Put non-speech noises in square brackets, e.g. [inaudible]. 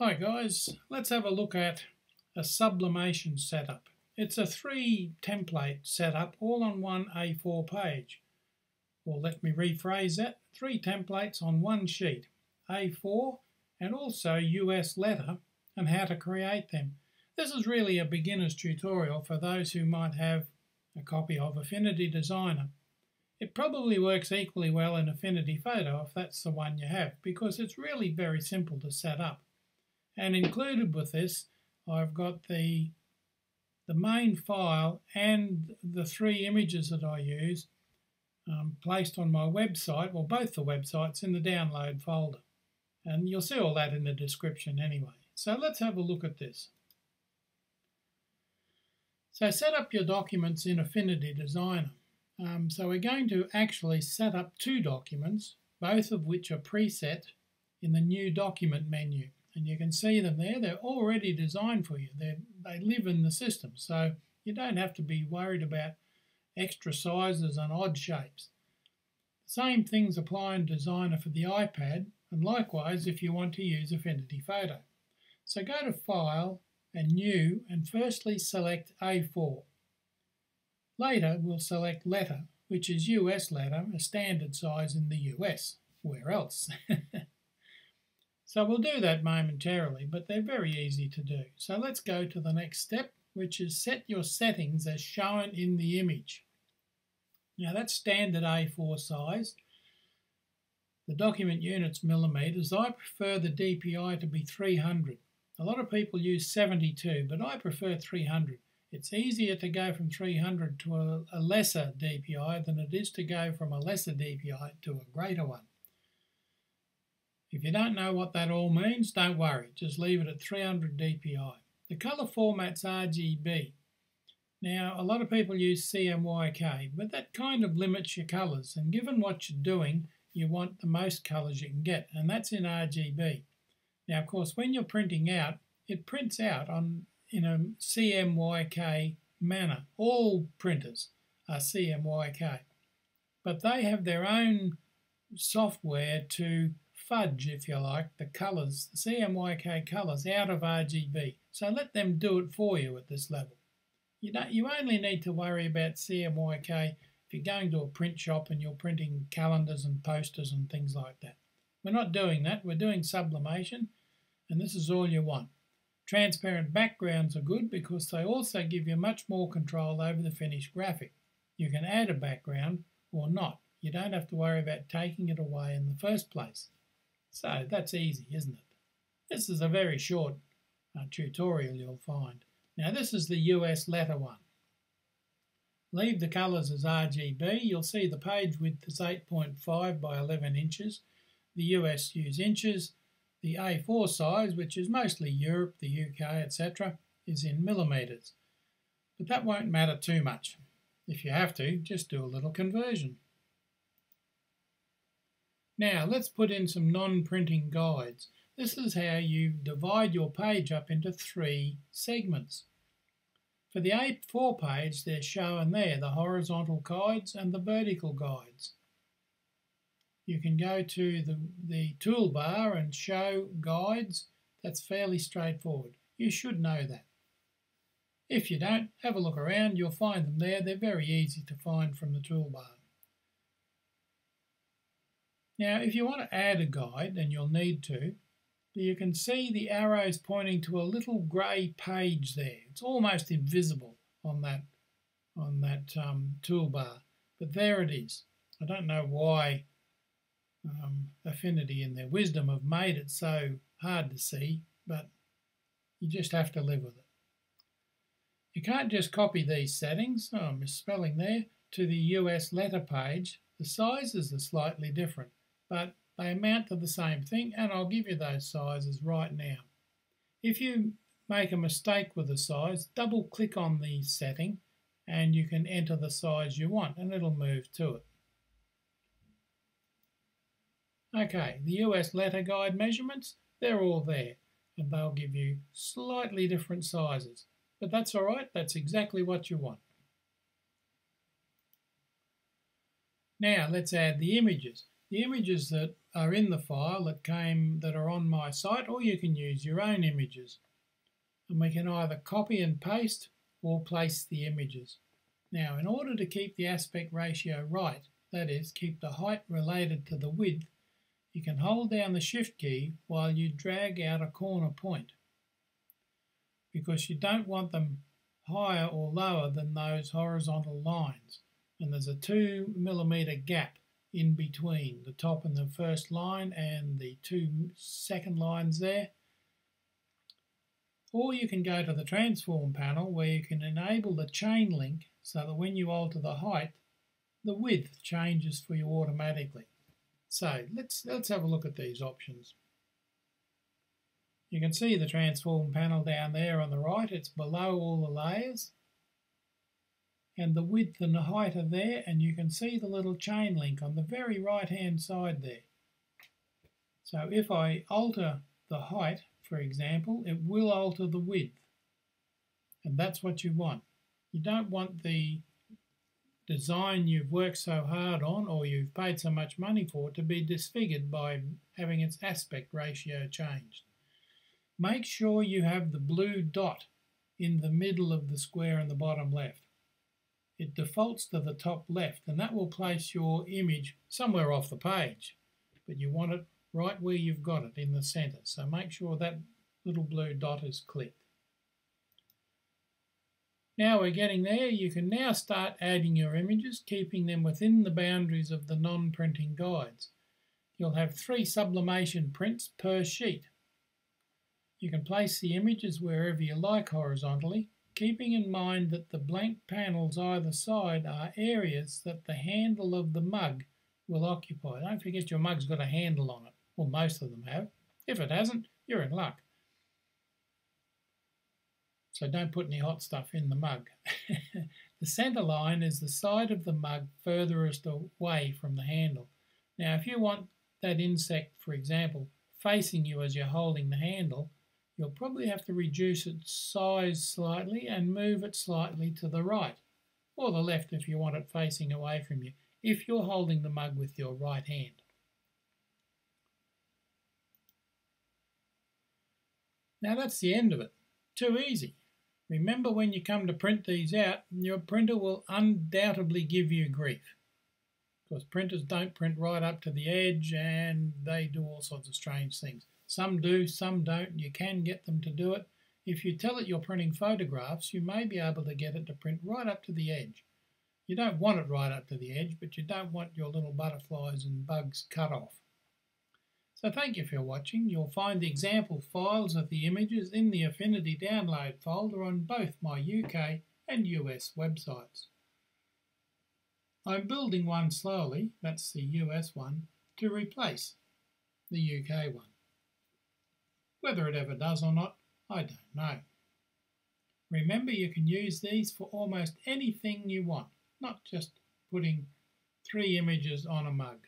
Hi guys, let's have a look at a sublimation setup. It's a three template setup all on one A4 page. Or let me rephrase that, three templates on one sheet, A4 and also US letter and how to create them. This is really a beginner's tutorial for those who might have a copy of Affinity Designer. It probably works equally well in Affinity Photo if that's the one you have because it's really very simple to set up. And included with this, I've got the, the main file and the three images that I use um, placed on my website, or both the websites, in the download folder. And you'll see all that in the description anyway. So let's have a look at this. So set up your documents in Affinity Designer. Um, so we're going to actually set up two documents, both of which are preset in the new document menu and you can see them there. They're already designed for you. They they live in the system, so you don't have to be worried about extra sizes and odd shapes. The same things apply in Designer for the iPad, and likewise if you want to use Affinity Photo. So go to File and New, and firstly select A4. Later we'll select Letter, which is US letter, a standard size in the US. Where else? [laughs] So we'll do that momentarily, but they're very easy to do. So let's go to the next step, which is set your settings as shown in the image. Now that's standard A4 size. The document unit's millimetres. I prefer the DPI to be 300. A lot of people use 72, but I prefer 300. It's easier to go from 300 to a, a lesser DPI than it is to go from a lesser DPI to a greater one. If you don't know what that all means, don't worry, just leave it at 300 dpi. The colour format's RGB. Now, a lot of people use CMYK, but that kind of limits your colours, and given what you're doing, you want the most colours you can get, and that's in RGB. Now, of course, when you're printing out, it prints out on in a CMYK manner. All printers are CMYK, but they have their own software to fudge, if you like, the colours, CMYK colours out of RGB. So let them do it for you at this level. You, don't, you only need to worry about CMYK if you're going to a print shop and you're printing calendars and posters and things like that. We're not doing that, we're doing sublimation, and this is all you want. Transparent backgrounds are good because they also give you much more control over the finished graphic. You can add a background or not. You don't have to worry about taking it away in the first place. So that's easy, isn't it? This is a very short uh, tutorial you'll find. Now this is the US letter one. Leave the colours as RGB. You'll see the page width is 8.5 by 11 inches. The US use inches. The A4 size, which is mostly Europe, the UK, etc., is in millimetres. But that won't matter too much. If you have to, just do a little conversion. Now let's put in some non-printing guides. This is how you divide your page up into three segments. For the A4 page, they're shown there, the horizontal guides and the vertical guides. You can go to the, the toolbar and show guides. That's fairly straightforward. You should know that. If you don't, have a look around. You'll find them there. They're very easy to find from the toolbar. Now, if you want to add a guide, and you'll need to, you can see the arrows pointing to a little grey page there. It's almost invisible on that, on that um, toolbar, but there it is. I don't know why um, Affinity in their wisdom have made it so hard to see, but you just have to live with it. You can't just copy these settings, oh, I'm misspelling there, to the US letter page. The sizes are slightly different but they amount to the same thing and I'll give you those sizes right now. If you make a mistake with the size, double click on the setting and you can enter the size you want and it'll move to it. Okay, the US letter guide measurements, they're all there and they'll give you slightly different sizes. But that's alright, that's exactly what you want. Now let's add the images. The images that are in the file that came that are on my site or you can use your own images. And we can either copy and paste or place the images. Now in order to keep the aspect ratio right, that is keep the height related to the width, you can hold down the shift key while you drag out a corner point. Because you don't want them higher or lower than those horizontal lines. And there's a 2 millimeter gap in between the top and the first line and the two second lines there. Or you can go to the transform panel where you can enable the chain link so that when you alter the height, the width changes for you automatically. So let's, let's have a look at these options. You can see the transform panel down there on the right, it's below all the layers and the width and the height are there and you can see the little chain link on the very right hand side there. So if I alter the height, for example, it will alter the width. And that's what you want. You don't want the design you've worked so hard on or you've paid so much money for to be disfigured by having its aspect ratio changed. Make sure you have the blue dot in the middle of the square in the bottom left it defaults to the top left and that will place your image somewhere off the page but you want it right where you've got it in the center so make sure that little blue dot is clicked. Now we're getting there you can now start adding your images keeping them within the boundaries of the non-printing guides. You'll have three sublimation prints per sheet. You can place the images wherever you like horizontally keeping in mind that the blank panels either side are areas that the handle of the mug will occupy. Don't forget your mug's got a handle on it. Well, most of them have. If it hasn't, you're in luck. So don't put any hot stuff in the mug. [laughs] the centre line is the side of the mug furthest away from the handle. Now, if you want that insect, for example, facing you as you're holding the handle, you'll probably have to reduce its size slightly and move it slightly to the right or the left if you want it facing away from you, if you're holding the mug with your right hand. Now that's the end of it. Too easy. Remember when you come to print these out, your printer will undoubtedly give you grief. Because printers don't print right up to the edge and they do all sorts of strange things. Some do, some don't. You can get them to do it. If you tell it you're printing photographs, you may be able to get it to print right up to the edge. You don't want it right up to the edge, but you don't want your little butterflies and bugs cut off. So thank you for watching. You'll find the example files of the images in the Affinity download folder on both my UK and US websites. I'm building one slowly, that's the US one, to replace the UK one. Whether it ever does or not, I don't know. Remember you can use these for almost anything you want, not just putting three images on a mug.